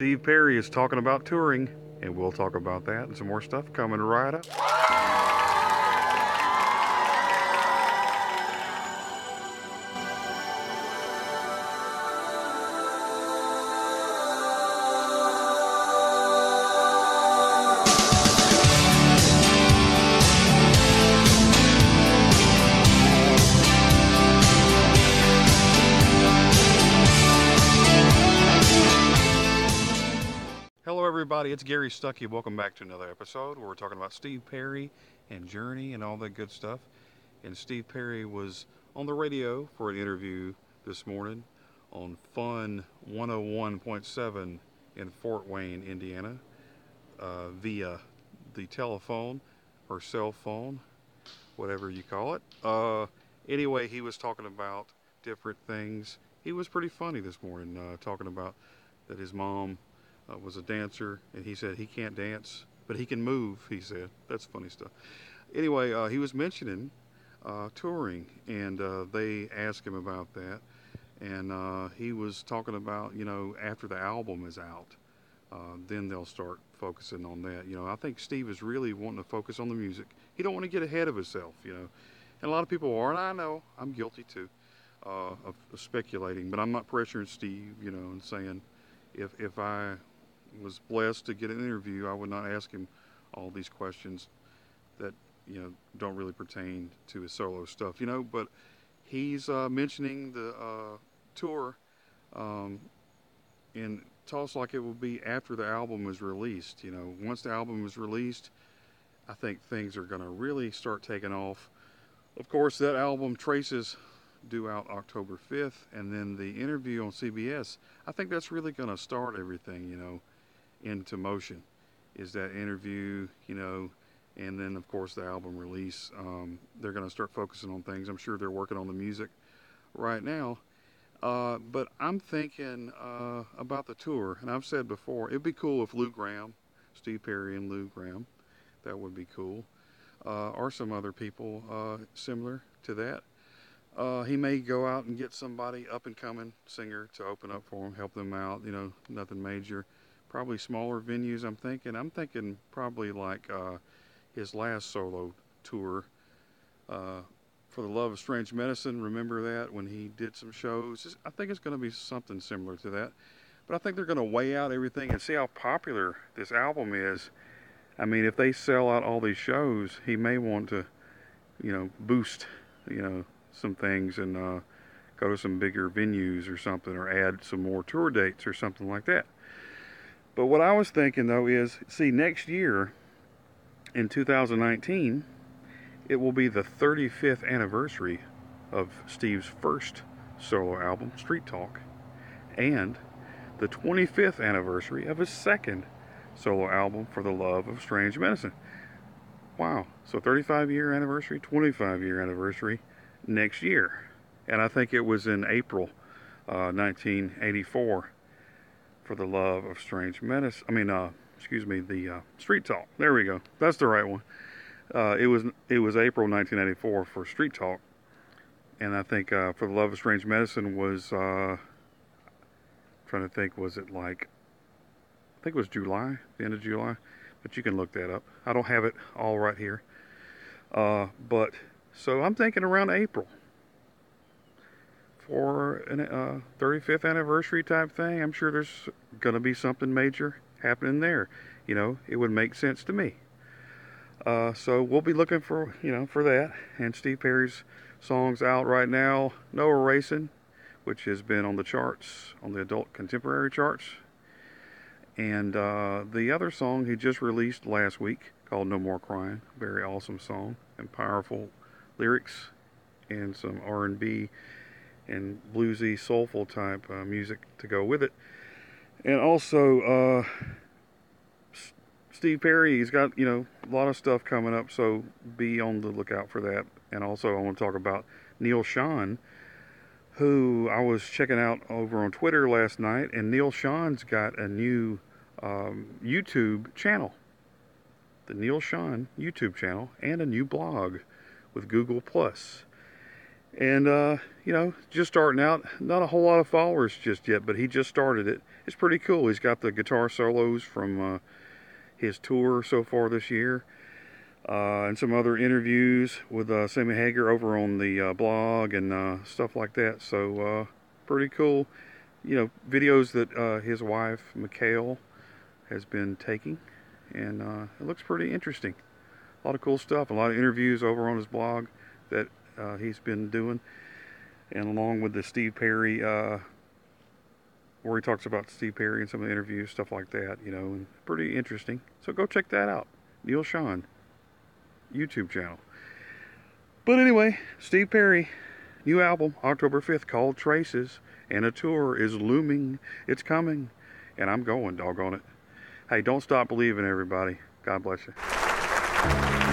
Steve Perry is talking about touring, and we'll talk about that and some more stuff coming right up. Everybody. It's Gary Stuckey. Welcome back to another episode where we're talking about Steve Perry and Journey and all that good stuff. And Steve Perry was on the radio for an interview this morning on Fun 101.7 in Fort Wayne, Indiana, uh, via the telephone or cell phone, whatever you call it. Uh, anyway, he was talking about different things. He was pretty funny this morning, uh, talking about that his mom uh, was a dancer, and he said he can't dance, but he can move. He said that's funny stuff. Anyway, uh, he was mentioning uh, touring, and uh, they asked him about that, and uh, he was talking about you know after the album is out, then they'll start focusing on that. You know, I think Steve is really wanting to focus on the music. He don't want to get ahead of himself. You know, and a lot of people are, and I know I'm guilty too. Uh, of, of speculating, but I'm not pressuring Steve, you know, and saying if if I was blessed to get an interview, I would not ask him all these questions that you know don't really pertain to his solo stuff, you know. But he's uh, mentioning the uh, tour, um, and talks like it will be after the album is released. You know, once the album is released, I think things are going to really start taking off. Of course, that album Traces due out October 5th, and then the interview on CBS. I think that's really going to start everything, you know, into motion. Is that interview, you know, and then of course the album release. Um, they're going to start focusing on things. I'm sure they're working on the music right now. Uh, but I'm thinking uh, about the tour, and I've said before, it'd be cool if Lou Gramm, Steve Perry, and Lou Gramm, that would be cool, uh, or some other people uh, similar to that. Uh, he may go out and get somebody up and coming singer to open up for him, help them out. You know, nothing major. Probably smaller venues. I'm thinking. I'm thinking probably like uh, his last solo tour uh, for the Love of Strange Medicine. Remember that when he did some shows. I think it's going to be something similar to that. But I think they're going to weigh out everything and see how popular this album is. I mean, if they sell out all these shows, he may want to, you know, boost, you know, some things and uh, go to some bigger venues or something, or add some more tour dates or something like that. But what I was thinking though is, see, next year in 2019, it will be the 35th anniversary of Steve's first solo album, Street Talk, and the 25th anniversary of his second solo album, For the Love of Strange Medicine. Wow. So 35 year anniversary, 25 year anniversary next year. And I think it was in April uh, 1984 for the love of strange medicine. I mean, uh, excuse me, the uh, street talk. There we go. That's the right one. Uh, it was it was April 1984 for Street Talk, and I think uh, for the love of strange medicine was uh, trying to think was it like I think it was July, the end of July, but you can look that up. I don't have it all right here, uh, but so I'm thinking around April for an uh, 35th anniversary type thing. I'm sure there's going to be something major happening there. You know, it would make sense to me. Uh, so we'll be looking for you know for that. And Steve Perry's songs out right now. No Erasing, which has been on the charts on the adult contemporary charts. And uh, the other song he just released last week called No More Crying. Very awesome song and powerful lyrics and some R&B and bluesy, soulful type uh, music to go with it. And also, uh, Steve Perry, he's got you know a lot of stuff coming up, so be on the lookout for that. And also, I want to talk about Neal Schon, who I was checking out over on Twitter last night, and Neal Schon's got a new um, YouTube channel, the Neal Schon YouTube channel, and a new blog with Google Plus. And, uh, you know, just starting out, not a whole lot of followers just yet, but he just started it. It's pretty cool. He's got the guitar solos from uh, his tour so far this year. Uh, and some other interviews with uh, Sammy Hagar over on the uh, blog and uh, stuff like that. So pretty cool, you know, videos that his wife Mikhail has been taking, and it looks pretty interesting. A lot of cool stuff. A lot of interviews over on his blog that he's been doing, and along with the Steve Perry. uh, where he talks about Steve Perry and some of the interviews, stuff like that, you know, and pretty interesting. So go check that out. Neal Schon, YouTube channel. But anyway, Steve Perry, new album, October 5th, called Traces, and a tour is looming. It's coming, and I'm going, doggone it. Hey, don't stop believing, everybody. God bless you.